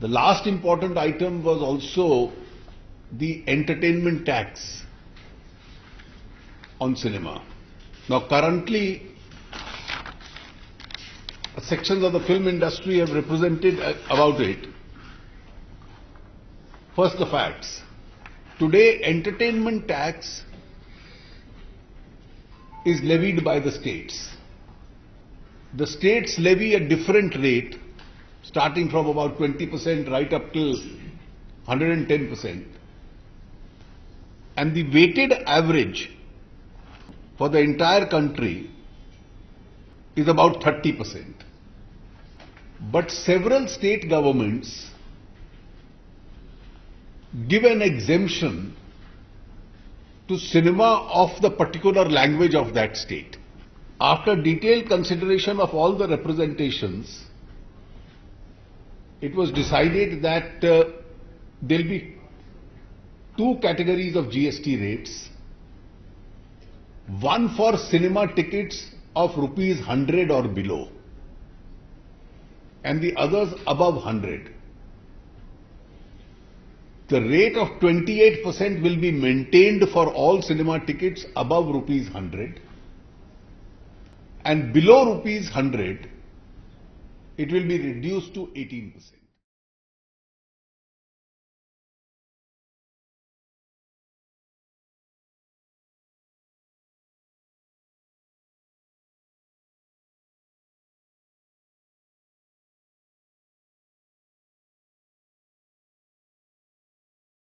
The last important item was also the entertainment tax on cinema. Now currently, sections of the film industry have represented uh, about it. First, the facts. Today, entertainment tax is levied by the states. The states levy a different rate, starting from about 20% right up till 110%. And the weighted average for the entire country is about 30%. But several state governments give an exemption to cinema of the particular language of that state. After detailed consideration of all the representations, it was decided that uh, there will be two categories of GST rates. One for cinema tickets of rupees 100 or below and the others above 100. The rate of 28% will be maintained for all cinema tickets above rupees 100 and below rupees 100 it will be reduced to 18%.